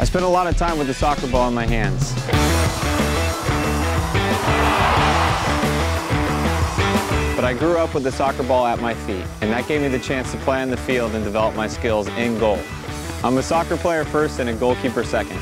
I spent a lot of time with the soccer ball in my hands. But I grew up with the soccer ball at my feet, and that gave me the chance to play on the field and develop my skills in goal. I'm a soccer player first and a goalkeeper second.